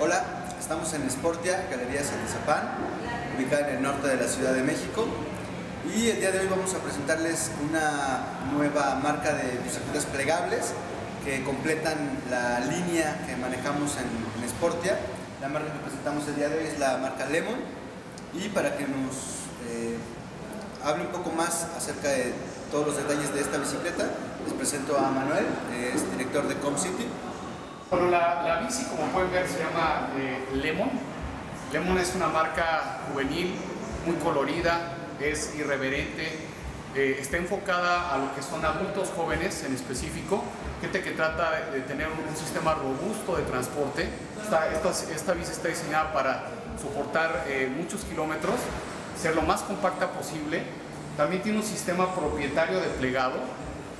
Hola, estamos en Sportia, Galería Zapan, ubicada en el norte de la Ciudad de México. Y el día de hoy vamos a presentarles una nueva marca de bicicletas plegables que completan la línea que manejamos en, Sportia. La marca que presentamos el día de hoy es la marca Lemon. Y para que nos eh, hable un poco más acerca de todos los detalles de esta bicicleta, les presento a Manuel, es director de ComCity. Bueno, la, la, bici, como pueden ver, se llama eh, Lemon. Lemon es una marca juvenil, muy colorida, es irreverente, eh, está enfocada a lo que son adultos jóvenes en específico, gente que trata de, tener un, un, sistema robusto de transporte. Esta, esta, esta bici está diseñada para soportar eh, muchos kilómetros, ser lo más compacta posible. También tiene un sistema propietario de plegado,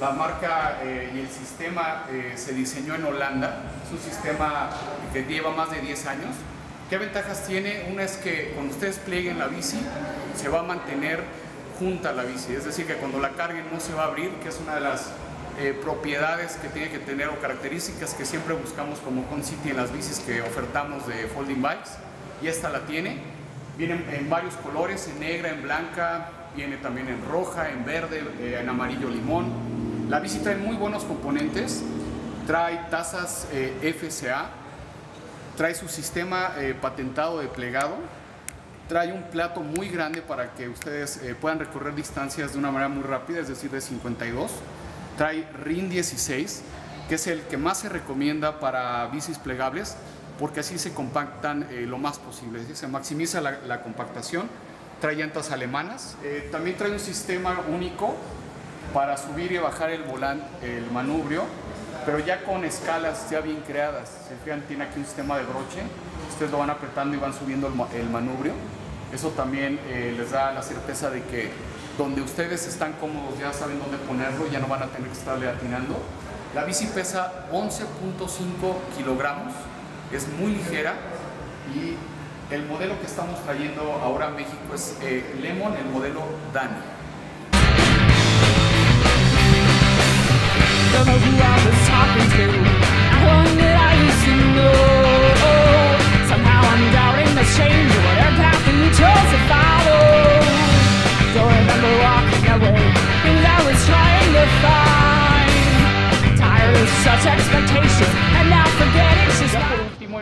la marca eh, y el sistema eh, se diseñó en Holanda, es un sistema que lleva más de 10 años. ¿Qué ventajas tiene? Una es que cuando ustedes plieguen la bici, se va a mantener junta la bici, es decir, que cuando la carguen no se va a abrir, que es una de las eh, propiedades que tiene que tener o características que siempre buscamos como Concity en las bicis que ofertamos de folding bikes, y esta la tiene. Viene en varios colores, en negra, en blanca, viene también en roja, en verde, en amarillo limón. La bici trae muy buenos componentes, trae tazas eh, FCA, trae su sistema eh, patentado de plegado, trae un plato muy grande para que ustedes eh, puedan recorrer distancias de una manera muy rápida, es decir, de 52. Trae RIN 16, que es el que más se recomienda para bicis plegables, porque así se compactan lo más posible, se maximiza la, la, compactación. Trae llantas alemanas, también trae un sistema único para subir y bajar el volante, el manubrio, pero ya con escalas ya bien creadas. Se fijan, tiene aquí un sistema de broche, ustedes lo van apretando y van subiendo el, el manubrio. Eso también eh, les da la certeza de que donde ustedes están cómodos ya saben dónde ponerlo, ya no van a tener que estarle atinando. La bici pesa 11.5 kilogramos, es muy ligera y el modelo que estamos trayendo ahora a México es eh, Lemon, el modelo Dani.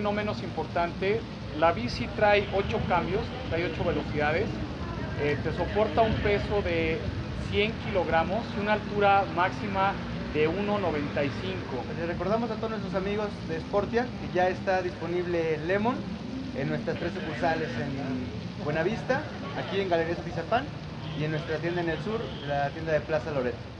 No menos importante La bici trae 8 cambios, trae 8 velocidades eh, te soporta un peso de 100 kilogramos y una altura máxima de 1.95. Les recordamos a todos nuestros amigos de Sportia que ya está disponible Lemon en nuestras tres sucursales en Buenavista, aquí en Galería Satizapán y en nuestra tienda en el sur, la tienda de Plaza Loreto.